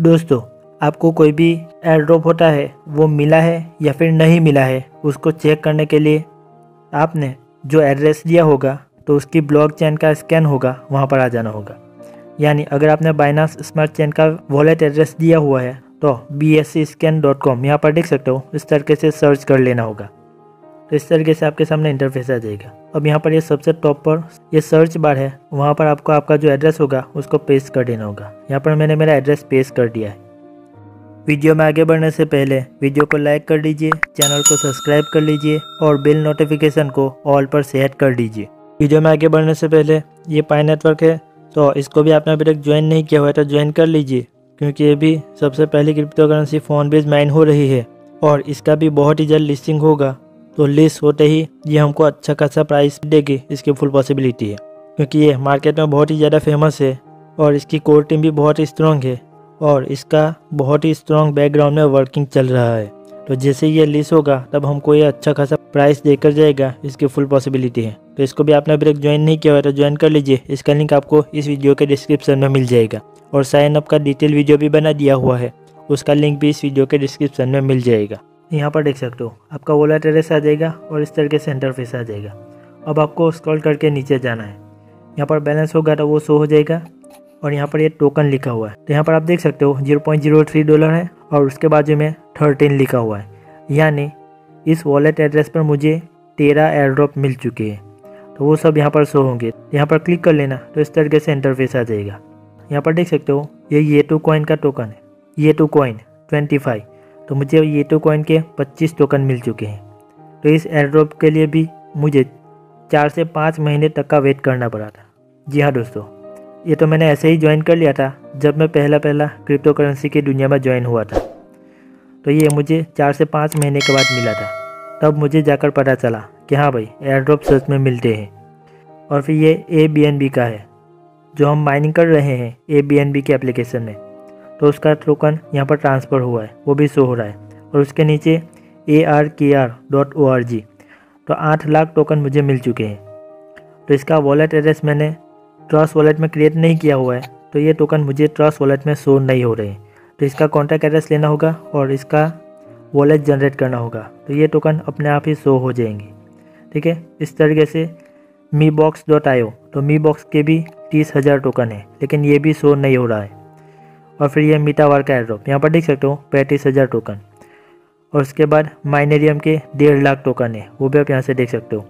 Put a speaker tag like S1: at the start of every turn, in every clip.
S1: दोस्तों, आपको कोई भी एयर ड्रॉप होता है, वो मिला है या फिर नहीं मिला है, उसको चेक करने के लिए आपने जो एड्रेस दिया होगा तो उसकी ब्लॉक चेन का स्कैन होगा, वहाँ पर आ जाना होगा। यानी अगर आपने बाइनास स्मार्ट चेन का वॉलेट एड्रेस दिया हुआ है तो B S C scan dot com यहाँ पर देख सकते हो, इस तरीके से सर्च कर लेना होगा। तो इस तरीके से आपके सामने इंटरफेस आ जाएगा। अब यहाँ पर ये सबसे टॉप पर ये सर्च बार है, वहाँ पर आपको आपका जो एड्रेस होगा, उसको पेस्ट कर देना होगा। यहाँ पर मैंने मेरा एड्रेस पेस्ट कर दिया है। वीडियो में आगे बढ़ने से पहले वीडियो को लाइक कर दीजिए चैनल को सब्सक्राइब कर लीजिए और बिल नोटिफिकेशन को ऑल पर सेट कर दीजिए। वीडियो में आगे बढ़ने से पहले ये पाई नेटवर्क है तो इसको भी आपने अभी तक ज्वाइन नहीं किया हुआ है तो ज्वाइन कर लीजिए, क्योंकि ये भी सबसे पहली cryptocurrency phone based mine हो रही है और इसका भी बहुत ही जल्द लिस्टिंग होगा। तो लिस्ट होते ही ये हमको अच्छा खासा प्राइस देगी, इसकी फुल पॉसिबिलिटी है। क्योंकि ये मार्केट में बहुत ही ज़्यादा फ़ेमस है और इसकी कोर टीम भी बहुत ही स्ट्रॉन्ग है और इसका बहुत ही स्ट्रॉन्ग बैकग्राउंड में वर्किंग चल रहा है। तो जैसे ये लिस्ट होगा, तब हमको ये अच्छा खासा प्राइस देकर जाएगा, इसकी फुल पॉसिबिलिटी है। तो इसको भी आपने अभी तक ज्वाइन नहीं किया हुआ तो ज्वाइन कर लीजिए। इसका लिंक आपको इस वीडियो के डिस्क्रिप्शन में मिल जाएगा। और साइन अप का डिटेल वीडियो भी बना दिया हुआ है, उसका लिंक भी इस वीडियो के डिस्क्रिप्शन में मिल जाएगा। यहाँ पर देख सकते हो, आपका ओला टेरेस आ जाएगा और इस तरीके से इंटरफेस आ जाएगा। अब आपको स्क्रॉल करके नीचे जाना है। यहाँ पर बैलेंस होगा तो वो शो हो जाएगा और यहाँ पर ये टोकन लिखा हुआ है। तो यहाँ पर आप देख सकते हो zero point zero three dollar है और उसके बाजू में थर्टीन लिखा हुआ है। यानी इस वॉलेट एड्रेस पर मुझे तेरह एयर ड्रॉप मिल चुके हैं। तो वो सब यहाँ पर शो होंगे। यहाँ पर क्लिक कर लेना तो इस तरीके से इंटरफेस आ जाएगा। यहाँ पर देख सकते हो, ये ये टू कॉइन का टोकन है। ये टू कॉइन ट्वेंटी फाइव तो मुझे ये टू कॉइन के पच्चीस टोकन मिल चुके हैं। तो इस एयर ड्रॉप के लिए भी मुझे चार से पाँच महीने तक का वेट करना पड़ा था। जी हाँ दोस्तों, ये तो मैंने ऐसे ही ज्वाइन कर लिया था, जब मैं पहला पहला क्रिप्टो करेंसी की दुनिया में ज्वाइन हुआ था। तो ये मुझे चार से पाँच महीने के बाद मिला था। तब मुझे जाकर पता चला कि हाँ भाई एयर ड्रॉप सच में मिलते हैं। और फिर ये ए बी एन बी का है, जो हम माइनिंग कर रहे हैं ए बी एन बी के एप्लीकेशन में। तो उसका टोकन यहाँ पर ट्रांसफ़र हुआ है। वो भी शो हो रहा है। और उसके नीचे A R K R dot O R G तो आठ लाख टोकन मुझे मिल चुके हैं। तो इसका वॉलेट एड्रेस मैंने ट्रस्ट वॉलेट में क्रिएट नहीं किया हुआ है। तो ये टोकन मुझे ट्रस्ट वॉलेट में शो नहीं हो रहे हैं। तो इसका कॉन्टैक्ट एड्रेस लेना होगा और इसका वॉलेट जनरेट करना होगा। तो ये टोकन अपने आप ही शो हो जाएँगे। ठीक है? इस तरीके से मी बॉक्स डॉट आयो तो मी बॉक्स के भी तीस हज़ार टोकन है, लेकिन ये भी शो नहीं हो रहा है। और फिर ये मीटावार का एड्रॉप। यहाँ पर देख सकते हो, पैंतीस हज़ार टोकन और उसके बाद माइनेरियम के डेढ़ लाख टोकन है, वो भी आप यहाँ से देख सकते हो।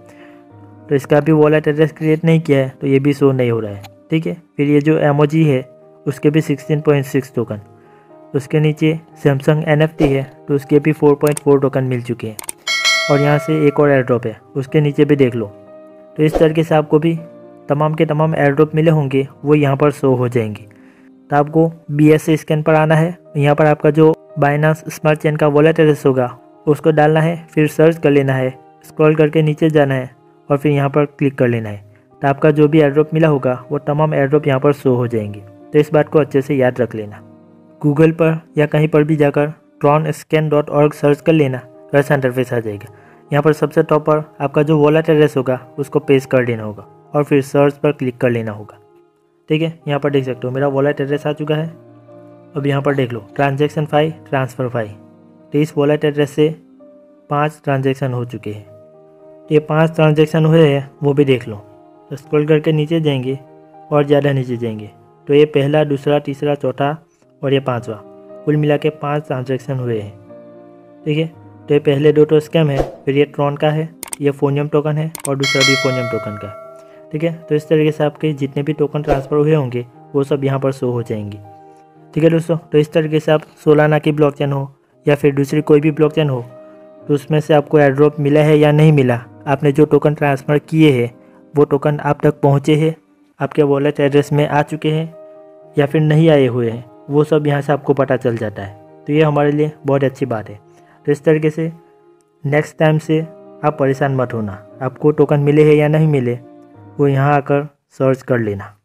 S1: तो इसका भी वॉलेट एड्रेस क्रिएट नहीं किया है तो ये भी शो नहीं हो रहा है, ठीक है? फिर ये जो एमओजी है, उसके भी 16.6 टोकन उसके नीचे सैमसंग एन है तो उसके भी 4.4 टोकन मिल चुके हैं। और यहाँ से एक और एयर ड्रॉप है, उसके नीचे भी देख लो। तो इस तरीके से आपको भी तमाम के तमाम एयर ड्रॉप मिले होंगे, वो यहाँ पर शो हो जाएँगे। तो आपको बी एस स्कैन पर आना है। यहाँ पर आपका जो बाइनास स्मार्ट चेन का वॉलेट एड्रेस होगा, उसको डालना है, फिर सर्च कर लेना है स्क्रॉल करके नीचे जाना है और फिर यहाँ पर क्लिक कर लेना है। तो आपका जो भी एयरड्रॉप मिला होगा, वो तमाम एड्रॉप यहाँ पर शो हो जाएँगे। तो इस बात को अच्छे से याद रख लेना। गूगल पर या कहीं पर भी जाकर Tron scan dot org search कर लेना तो ऐसा इंटरफेस आ जाएगा। यहाँ पर सबसे टॉप पर आपका जो वॉलेट एड्रेस होगा, उसको पेस्ट कर देना होगा और फिर सर्च पर क्लिक कर लेना होगा। ठीक है, यहाँ पर देख सकते हो, मेरा वॉलेट एड्रेस आ चुका है। अब यहाँ पर देख लो ट्रांजेक्शन फाइव ट्रांसफ़र फाइव तो इस वॉलेट एड्रेस से पाँच ट्रांजेक्शन हो चुके हैं। ये पाँच ट्रांजेक्शन हुए हैं, वो भी देख लो। तो स्क्रॉल करके नीचे जाएँगे और ज़्यादा नीचे जाएँगे। तो ये पहला, दूसरा, तीसरा, चौथा और ये पांचवा। कुल मिला के पाँच ट्रांजेक्शन हुए हैं। ठीक है तो ये पहले दो तो स्कैम है, फिर ये ट्रॉन का है, ये फोनियम टोकन है और दूसरा भी फोनियम टोकन का ठीक है? तो इस तरीके से आपके जितने भी टोकन ट्रांसफ़र हुए होंगे, वो सब यहाँ पर शो हो जाएँगे। ठीक है दोस्तों? तो इस तरीके से आप सोलाना की ब्लॉकचेन हो या फिर दूसरी कोई भी ब्लॉकचेन हो तो उसमें से आपको एड्रॉप मिला है या नहीं मिला, आपने जो टोकन ट्रांसफ़र किए हैं, वो टोकन आप तक पहुँचे हैं, आपके वॉलेट एड्रेस में आ चुके हैं या फिर नहीं आए हुए हैं, वो सब यहाँ से आपको पता चल जाता है। तो ये हमारे लिए बहुत अच्छी बात है। तो इस तरीके से नेक्स्ट टाइम से आप परेशान मत होना। आपको टोकन मिले हैं या नहीं मिले वो यहाँ आकर सर्च कर लेना।